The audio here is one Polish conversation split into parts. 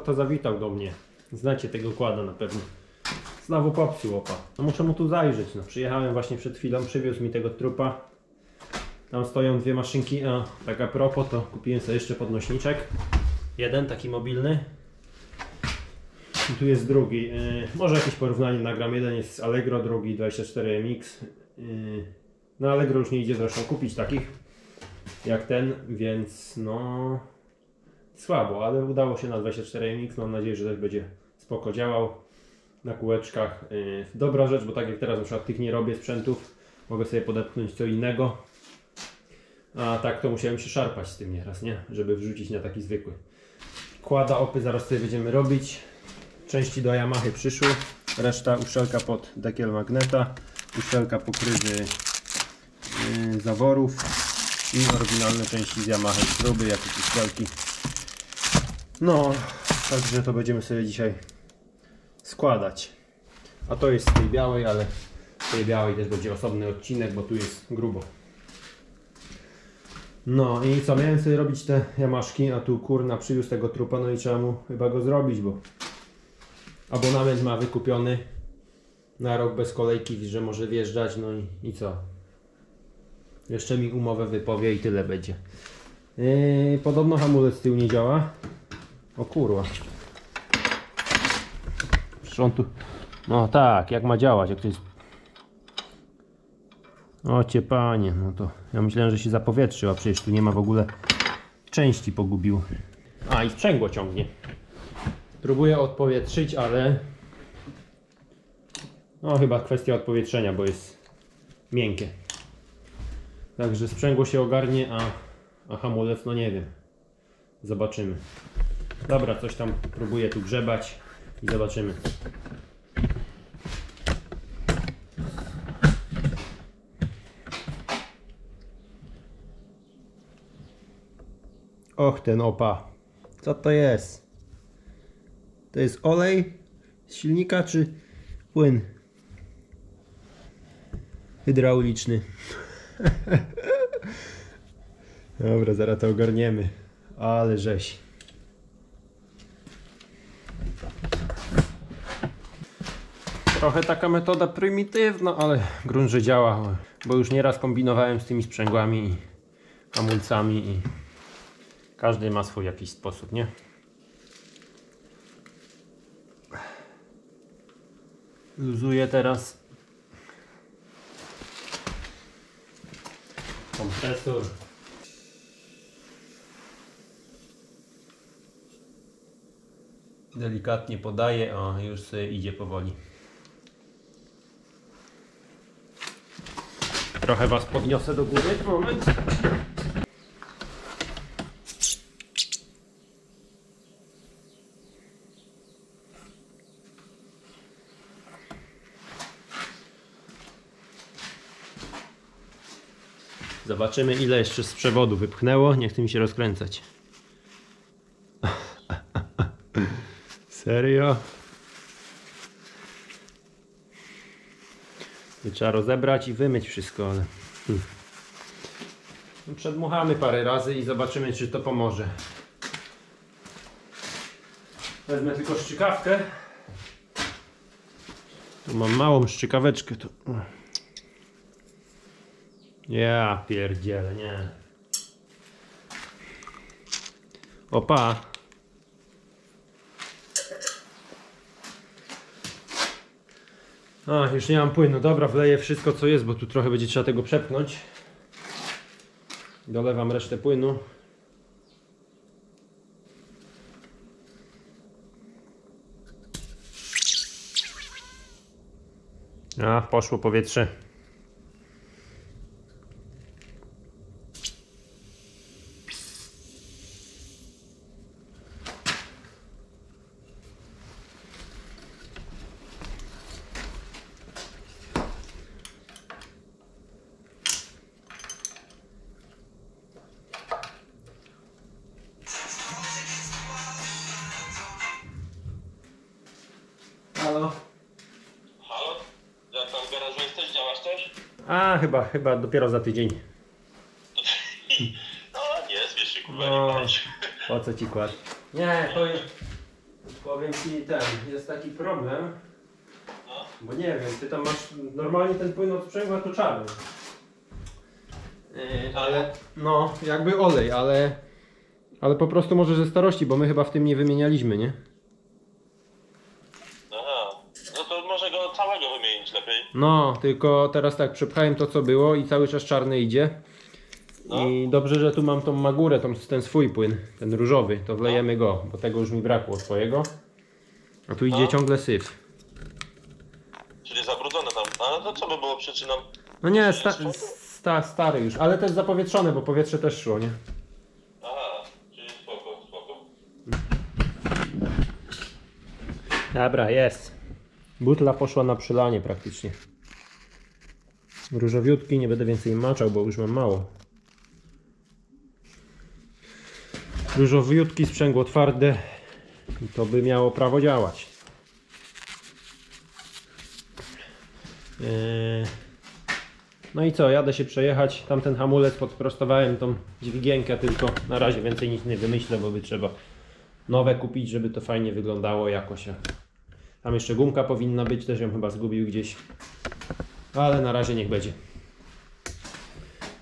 to zawitał do mnie? Znacie tego kłada na pewno. Znowu popsuł opa. No muszę mu tu zajrzeć. No, przyjechałem właśnie przed chwilą, przywiózł mi tego trupa. Tam stoją dwie maszynki, a tak a propos to kupiłem sobie jeszcze podnośniczek. Jeden taki mobilny. I tu jest drugi. Yy, może jakieś porównanie nagram. Jeden jest Allegro, drugi 24MX. Yy, no Allegro już nie idzie zresztą kupić takich jak ten, więc no słabo, ale udało się na 24MX. Mam nadzieję, że też będzie spoko działał na kółeczkach. Yy, dobra rzecz, bo tak jak teraz na przykład tych nie robię sprzętów, mogę sobie podepchnąć co innego. A tak to musiałem się szarpać z tym nieraz, nie? Żeby wrzucić na taki zwykły. Kłada opy zaraz sobie będziemy robić. Części do Yamahy przyszły. Reszta uszczelka pod dekiel magneta, uszczelka pokrywy yy, zaworów i oryginalne części z Yamaha, śruby, jakieś uszczelki. No, także to będziemy sobie dzisiaj składać. A to jest z tej białej, ale z tej białej też będzie osobny odcinek, bo tu jest grubo. No i co, miałem sobie robić te jamaszki, a tu kurna przywiózł tego trupa, no i trzeba mu chyba go zrobić, bo abonament ma wykupiony na rok bez kolejki, że może wjeżdżać, no i, i co? Jeszcze mi umowę wypowie i tyle będzie. Yy, podobno hamulec z tyłu nie działa. O kurwa. On tu... No tak, jak ma działać, jak to jest... O cię panie, no to ja myślałem, że się zapowietrzył, a przecież tu nie ma w ogóle części pogubił. A i sprzęgło ciągnie. Próbuję odpowietrzyć, ale no chyba kwestia odpowietrzenia, bo jest miękkie. Także sprzęgło się ogarnie, a, a hamulec no nie wiem. Zobaczymy. Dobra, coś tam próbuję tu grzebać i zobaczymy. Och, ten opa. Co to jest? To jest olej z silnika czy płyn hydrauliczny? Dobra, zaraz to ogarniemy. Ale żeś. Trochę taka metoda prymitywna, ale grunt, że działa, bo już nieraz kombinowałem z tymi sprzęgłami i hamulcami i każdy ma swój jakiś sposób, nie? Luzuję teraz kompresor. Delikatnie podaję, o już idzie powoli. Trochę Was podniosę do góry. Moment. Zobaczymy ile jeszcze z przewodu wypchnęło. Nie chce mi się rozkręcać. Serio? I trzeba rozebrać i wymyć wszystko, ale... Hmm. Przedmuchamy parę razy i zobaczymy czy to pomoże. Wezmę tylko szczykawkę. Tu mam małą szczykaweczkę. To... Ja pierdzielę, nie. Opa. A, już nie mam płynu. Dobra, wleję wszystko co jest, bo tu trochę będzie trzeba tego przepchnąć. Dolewam resztę płynu. A, poszło powietrze. Halo? Halo? Jak tam w garażu jesteś? Działasz też? A, chyba, chyba dopiero za tydzień. No nie, wiesz się kurwa No. nie palić. Po co ci kład? Nie, to jest... Powiem ci ten, jest taki problem, No. bo nie wiem, ty tam masz normalnie ten płyn od sprzęgła to czarny. Yy, ale no, jakby olej, ale ale po prostu może ze starości, bo my chyba w tym nie wymienialiśmy, nie? Aha. No to wymienić lepiej. No, tylko teraz tak, przepchałem to co było i cały czas czarny idzie. No. I dobrze, że tu mam tą magurę, tą, ten swój płyn, ten różowy, to wlejemy go, bo tego już mi brakło swojego. A tu idzie No. ciągle syf. Czyli zabrudzone tam. A to co by było przyczyną? No nie, sta, sta, stary już, ale też zapowietrzone, bo powietrze też szło, nie? Aha, czyli spoko, spoko. Dobra, jest. Butla poszła na przylanie praktycznie. Różowiutki, nie będę więcej maczał, bo już mam mało. Różowiutki, sprzęgło twarde. To by miało prawo działać. Eee, No i co, jadę się przejechać. Tamten hamulec podprostowałem tą dźwigienkę, tylko na razie więcej nic nie wymyślę, bo by trzeba nowe kupić, żeby to fajnie wyglądało jakoś. Tam jeszcze gumka powinna być, też ją chyba zgubił gdzieś. Ale na razie niech będzie.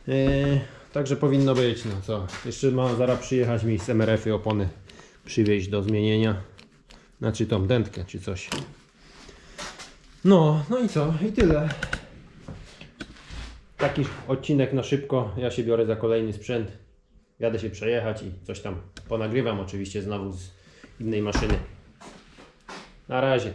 Yy, także powinno być, no co. Jeszcze ma zaraz przyjechać mi z MRF-y opony przywieźć do zmienienia. Znaczy tą dętkę czy coś. No, no i co? I tyle. Taki odcinek na szybko. Ja się biorę za kolejny sprzęt. Jadę się przejechać i coś tam ponagrywam oczywiście znowu z innej maszyny. Na razie.